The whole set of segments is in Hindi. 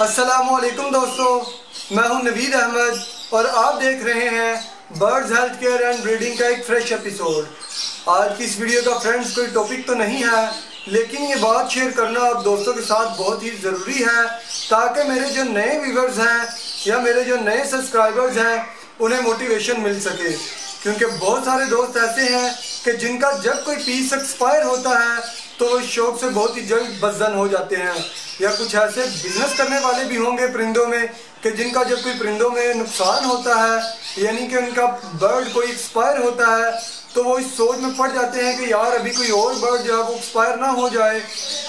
असलकुम दोस्तों, मैं हूँ नवीद अहमद और आप देख रहे हैं birds health care and breeding का एक फ्रेश एपिसोड आज की इस वीडियो का फ्रेंड्स कोई टॉपिक तो नहीं है, लेकिन ये बात शेयर करना आप दोस्तों के साथ बहुत ही ज़रूरी है, ताकि मेरे जो नए व्यूवर्स हैं या मेरे जो नए सब्सक्राइबर्स हैं, उन्हें मोटिवेशन मिल सके। क्योंकि बहुत सारे दोस्त ऐसे हैं कि जिनका जब कोई पीस एक्सपायर होता है तो वो शौक से बहुत ही जल्द बदजन हो जाते हैं। या कुछ ऐसे बिज़नेस करने वाले भी होंगे परिंदों में कि जिनका जब कोई परिंदों में नुकसान होता है, यानी कि उनका बर्ड कोई एक्सपायर होता है तो वो इस सोच में पड़ जाते हैं कि यार अभी कोई और बर्ड जो है वो एक्सपायर ना हो जाए।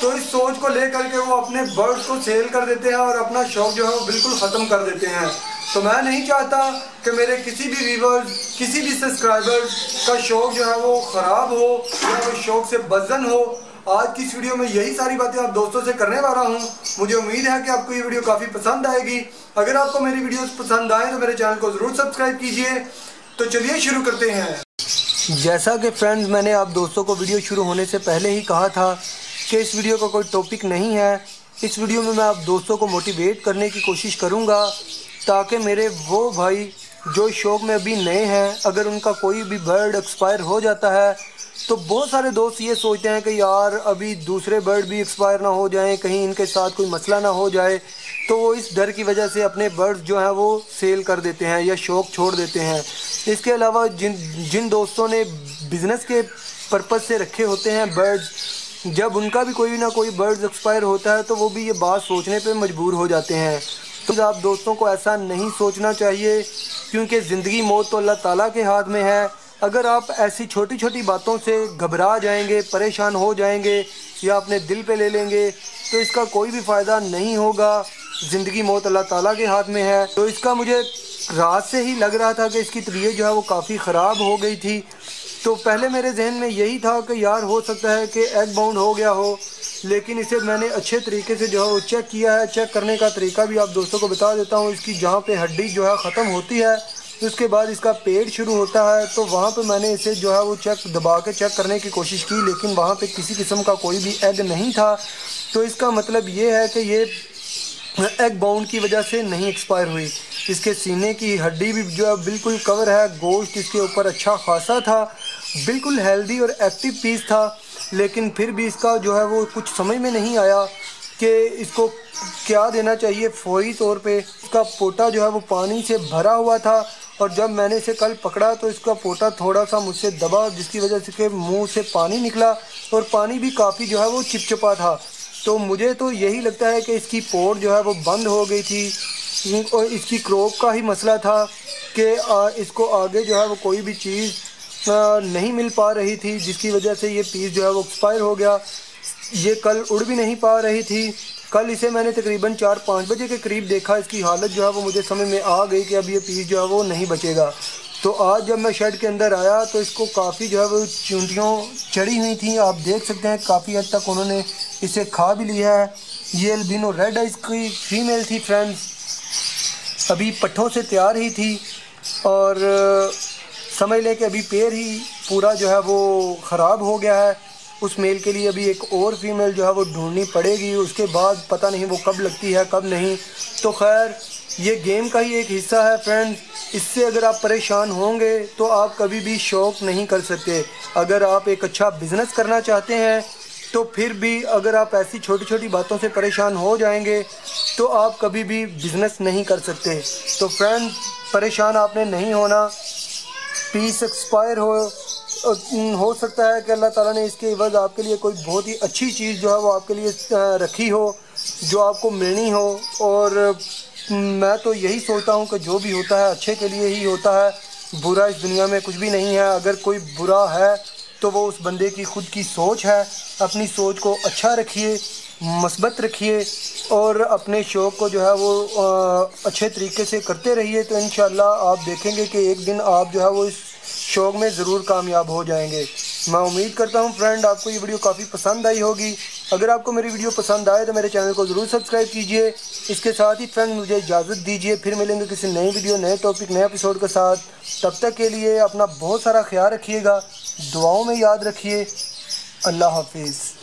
तो इस सोच को लेकर के वो अपने बर्ड्स को सेल कर देते हैं और अपना शौक जो है वो बिल्कुल ख़त्म कर देते हैं। तो मैं नहीं चाहता कि मेरे किसी भी व्यूवर्स किसी भी सब्सक्राइबर का शौक जो है वो ख़राब हो या वो शौक से बजन हो। आज की इस वीडियो में यही सारी बातें आप दोस्तों से करने वाला हूँ। मुझे उम्मीद है कि आपको ये वीडियो काफ़ी पसंद आएगी। अगर आपको मेरी वीडियो पसंद आए तो मेरे चैनल को ज़रूर सब्सक्राइब कीजिए। तो चलिए शुरू करते हैं। जैसा कि फ्रेंड्स, मैंने आप दोस्तों को वीडियो शुरू होने से पहले ही कहा था कि इस वीडियो का कोई टॉपिक नहीं है। इस वीडियो में मैं आप दोस्तों को मोटिवेट करने की कोशिश करूँगा, ताकि मेरे वो भाई जो शौक में अभी नए हैं, अगर उनका कोई भी बर्ड एक्सपायर हो जाता है तो बहुत सारे दोस्त ये सोचते हैं कि यार, अभी दूसरे बर्ड भी एक्सपायर ना हो जाएँ, कहीं इनके साथ कोई मसला ना हो जाए तो वो इस डर की वजह से अपने बर्ड्स जो हैं वो सेल कर देते हैं या शौक छोड़ देते हैं। इसके अलावा जिन जिन दोस्तों ने बिज़नेस के पर्पज़ से रखे होते हैं बर्ड्स, जब उनका भी कोई ना कोई बर्ड्स एक्सपायर होता है तो वो भी ये बात सोचने पर मजबूर हो जाते हैं। तो आप दोस्तों को ऐसा नहीं सोचना चाहिए, क्योंकि ज़िंदगी मौत तो अल्लाह ताला के हाथ में है अगर आप ऐसी छोटी छोटी बातों से घबरा जाएँगे, परेशान हो जाएँगे या अपने दिल पे ले लेंगे तो इसका कोई भी फ़ायदा नहीं होगा। ज़िंदगी मौत अल्लाह ताला के हाथ में है। तो इसका मुझे रात से ही लग रहा था कि इसकी तबीयत जो है वो काफ़ी ख़राब हो गई थी। तो पहले मेरे जहन में यही था कि यार हो सकता है कि एग बाउंड हो गया हो, लेकिन इसे मैंने अच्छे तरीके से जो है वो चेक किया है। चेक करने का तरीका भी आप दोस्तों को बता देता हूँ। इसकी जहाँ पे हड्डी जो है ख़त्म होती है उसके बाद इसका पेट शुरू होता है तो वहाँ पे मैंने इसे जो है वो चेक दबा के चेक करने की कोशिश की, लेकिन वहाँ पे किसी किस्म का कोई भी एग नहीं था। तो इसका मतलब ये है कि ये एग बाउंड की वजह से नहीं एक्सपायर हुई। इसके सीने की हड्डी भी जो है बिल्कुल कवर है गोश्त इसके ऊपर अच्छा खासा था, बिल्कुल हेल्दी और एक्टिव पीस था, लेकिन फिर भी इसका जो है वो कुछ समझ में नहीं आया कि इसको क्या देना चाहिए। फौरी तौर पे इसका पोटा जो है वो पानी से भरा हुआ था और जब मैंने इसे कल पकड़ा तो इसका पोटा थोड़ा सा मुझसे दबा, जिसकी वजह से मुँह से पानी निकला और पानी भी काफ़ी जो है वो चिपचिपा था। तो मुझे तो यही लगता है कि इसकी पोट जो है वो बंद हो गई थी और इसकी क्रोप का ही मसला था कि इसको आगे जो है वो कोई भी चीज़ नहीं मिल पा रही थी, जिसकी वजह से ये पीस जो है वो एक्सपायर हो गया। ये कल उड़ भी नहीं पा रही थी। कल इसे मैंने तकरीबन चार पाँच बजे के करीब देखा। इसकी हालत जो है वो मुझे समझ में आ गई कि अब ये पीस जो है वो नहीं बचेगा। तो आज जब मैं शेड के अंदर आया तो इसको काफ़ी जो है वो चूंटियों चढ़ी हुई थी। आप देख सकते हैं, काफ़ी हद तक उन्होंने इसे खा भी लिया है। ये अल्बिनो रेड आइस की फीमेल थी फ्रेंड्स अभी पट्ठों से तैयार ही थी और समझ लें कि अभी पेड़ ही पूरा जो है वो ख़राब हो गया है। उस मेल के लिए अभी एक और फीमेल जो है वो ढूंढनी पड़ेगी। उसके बाद पता नहीं वो कब लगती है, कब नहीं। तो खैर, ये गेम का ही एक हिस्सा है फ्रेंड इससे अगर आप परेशान होंगे तो आप कभी भी शौक नहीं कर सकते। अगर आप एक अच्छा बिज़नेस करना चाहते हैं तो फिर भी अगर आप ऐसी छोटी छोटी बातों से परेशान हो जाएँगे तो आप कभी भी बिज़नेस नहीं कर सकते। तो फ्रेंड परेशान आपने नहीं होना। पीस एक्सपायर हो हो सकता है कि अल्लाह ताला ने इसके इवज़ आपके लिए कोई बहुत ही अच्छी चीज़ जो है वो आपके लिए रखी हो, जो आपको मिलनी हो। और मैं तो यही सोचता हूँ कि जो भी होता है, अच्छे के लिए ही होता है। बुरा इस दुनिया में कुछ भी नहीं है। अगर कोई बुरा है तो वो उस बंदे की खुद की सोच है। अपनी सोच को अच्छा रखिए, मस्बत रखिए, और अपने शौक़ को जो है वो अच्छे तरीके से करते रहिए। तो इन आप देखेंगे कि एक दिन आप जो है वो इस शौक में ज़रूर कामयाब हो जाएँगे। मैं उम्मीद करता हूँ फ्रेंड आपको ये वीडियो काफ़ी पसंद आई होगी। अगर आपको मेरी वीडियो पसंद आए तो मेरे चैनल को ज़रूर सब्सक्राइब कीजिए। इसके साथ ही फ्रेंड मुझे इजाज़त दीजिए। फिर मिलेंगे किसी नई वीडियो नए टॉपिक नए एपिसोड के साथ। तब तक के लिए अपना बहुत सारा ख्याल रखिएगा। दुआओं में याद रखिए। अल्लाह हाफिज़।